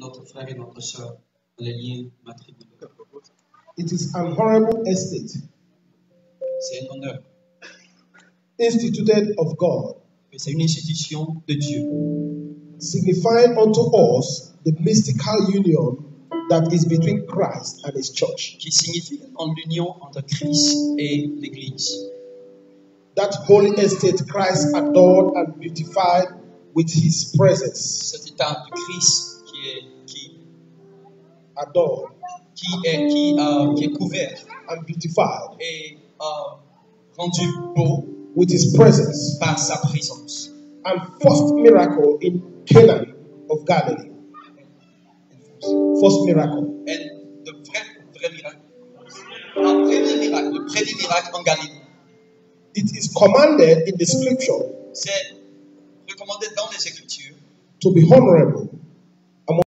notre frère et notre sœur dans les liens matrimoniaux. It is an honorable estate C'est un honneur. instituted of God, C'est une institution de Dieu signifying unto us the mystical union that is between Christ and his church. qui signifie en l'union entre Christ et l'Église. That holy estate Christ adored and beautified with his presence. Cet état de Christ qui est, qui, Adored qui est, qui, euh, qui est couvert and beautified et euh, rendu beau with his presence. par sa présence. And first miracle in Cana of Galilee. First miracle. And the vrai, vrai miracle. Un premier miracle, le premier miracle en Galilée. It is commanded in the scripture C'est recommandé dans les Écritures to be honorable